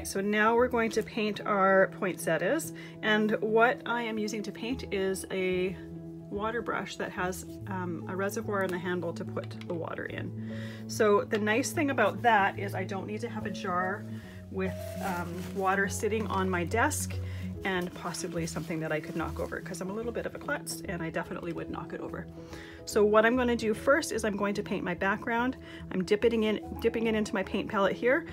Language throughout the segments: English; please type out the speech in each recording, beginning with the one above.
right, so now we're going to paint our poinsettias. And what I am using to paint is a water brush that has um, a reservoir in the handle to put the water in. So the nice thing about that is I don't need to have a jar with um, water sitting on my desk and possibly something that I could knock over because I'm a little bit of a klutz and I definitely would knock it over. So what I'm going to do first is I'm going to paint my background. I'm dipping, in, dipping it into my paint palette here.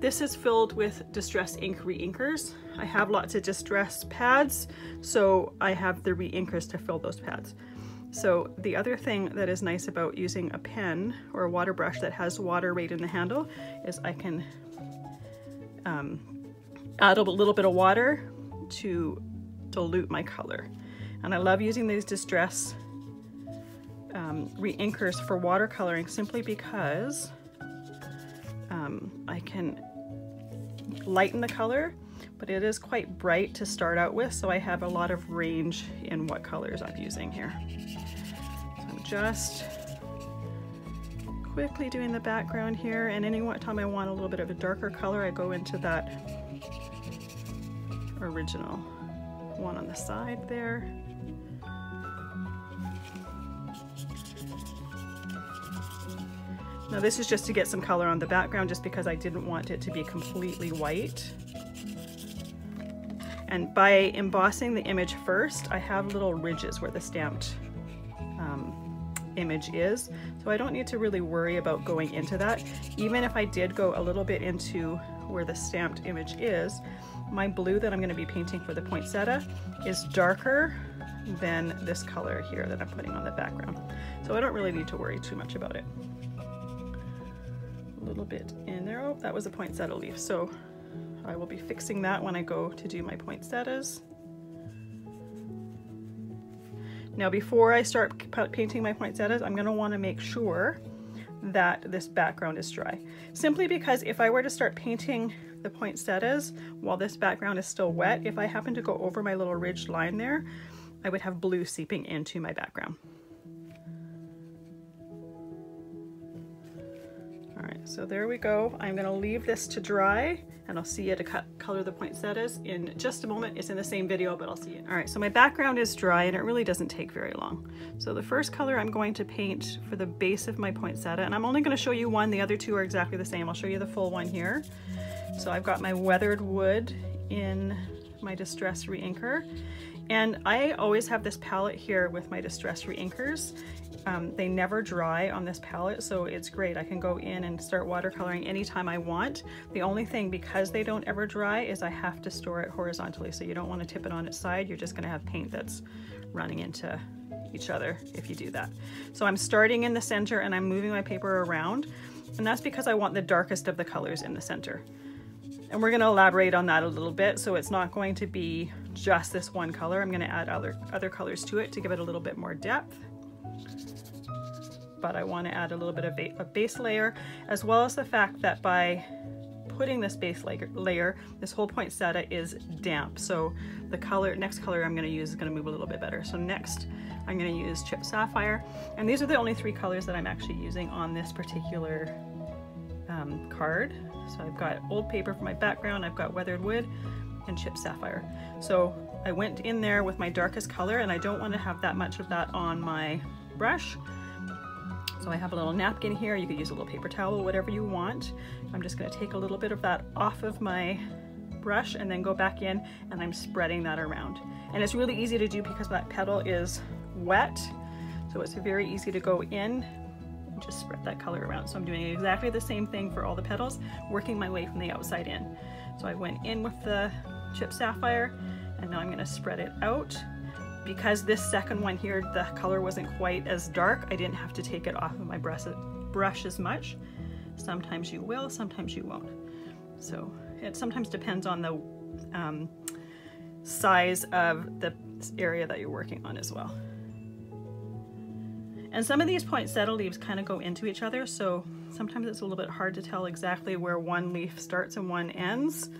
This is filled with Distress Ink re-inkers. I have lots of Distress pads, so I have the re-inkers to fill those pads. So the other thing that is nice about using a pen or a water brush that has water right in the handle is I can um, add a little bit of water to dilute my color. And I love using these Distress um, re-inkers for watercoloring simply because um, I can lighten the color, but it is quite bright to start out with, so I have a lot of range in what colors I'm using here. So I'm just quickly doing the background here, and any time I want a little bit of a darker color, I go into that original one on the side there. Now this is just to get some color on the background just because I didn't want it to be completely white. And by embossing the image first, I have little ridges where the stamped um, image is. So I don't need to really worry about going into that. Even if I did go a little bit into where the stamped image is, my blue that I'm going to be painting for the poinsettia is darker than this color here that I'm putting on the background. So I don't really need to worry too much about it. Little bit in there. Oh, that was a poinsettia leaf. So I will be fixing that when I go to do my poinsettias. Now before I start painting my poinsettias, I'm going to want to make sure that this background is dry. Simply because if I were to start painting the poinsettias while this background is still wet, if I happen to go over my little ridged line there, I would have blue seeping into my background. Right, so there we go. I'm gonna leave this to dry and I'll see you to cut, color the poinsettias in just a moment. It's in the same video, but I'll see you. All right, so my background is dry and it really doesn't take very long. So the first color I'm going to paint for the base of my poinsettia, and I'm only gonna show you one, the other two are exactly the same. I'll show you the full one here. So I've got my weathered wood in my Distress Reinker. And I always have this palette here with my Distress Reinkers. Um, they never dry on this palette, so it's great. I can go in and start watercoloring anytime I want. The only thing, because they don't ever dry, is I have to store it horizontally. So you don't want to tip it on its side. You're just gonna have paint that's running into each other if you do that. So I'm starting in the center and I'm moving my paper around. And that's because I want the darkest of the colors in the center. And we're gonna elaborate on that a little bit. So it's not going to be just this one color. I'm gonna add other, other colors to it to give it a little bit more depth. But I wanna add a little bit of a base layer, as well as the fact that by putting this base layer, layer, this whole poinsettia is damp. So the color, next color I'm gonna use is gonna move a little bit better. So next I'm gonna use Chip Sapphire. And these are the only three colors that I'm actually using on this particular um, card. So I've got old paper for my background, I've got weathered wood and chipped sapphire. So I went in there with my darkest color and I don't want to have that much of that on my brush. So I have a little napkin here. You could use a little paper towel, whatever you want. I'm just gonna take a little bit of that off of my brush and then go back in and I'm spreading that around. And it's really easy to do because that petal is wet. So it's very easy to go in just spread that color around. So I'm doing exactly the same thing for all the petals, working my way from the outside in. So I went in with the chip sapphire and now I'm gonna spread it out. Because this second one here, the color wasn't quite as dark, I didn't have to take it off of my brush, as much. Sometimes you will, sometimes you won't. So it sometimes depends on the um, size of the area that you're working on as well. And some of these poinsettia leaves kind of go into each other, so sometimes it's a little bit hard to tell exactly where one leaf starts and one ends.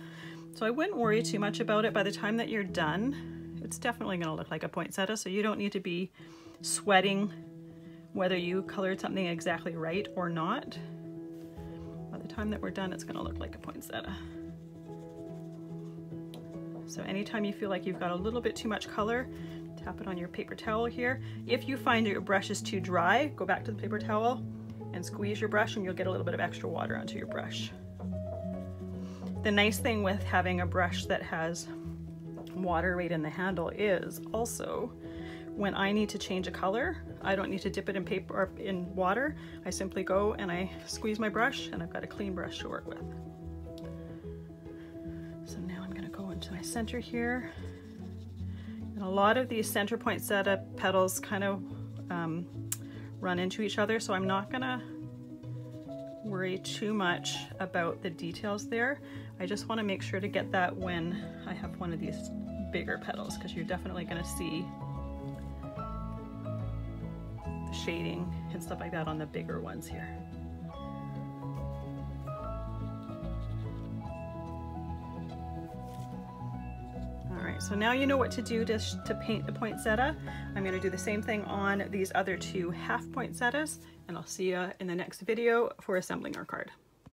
So I wouldn't worry too much about it. By the time that you're done, it's definitely gonna look like a poinsettia, so you don't need to be sweating whether you colored something exactly right or not. By the time that we're done, it's gonna look like a poinsettia. So anytime you feel like you've got a little bit too much color, tap it on your paper towel here. If you find that your brush is too dry, go back to the paper towel and squeeze your brush and you'll get a little bit of extra water onto your brush. The nice thing with having a brush that has water right in the handle is also when I need to change a color, I don't need to dip it in paper or in water. I simply go and I squeeze my brush and I've got a clean brush to work with. So now I'm gonna go into my center here. And a lot of these center poinsettia petals kind of um, run into each other, so I'm not gonna worry too much about the details there. I just wanna make sure to get that when I have one of these bigger petals because you're definitely gonna see the shading and stuff like that on the bigger ones here. Right, so now you know what to do to, to paint the poinsettia. I'm gonna do the same thing on these other two half poinsettias and I'll see you in the next video for assembling our card.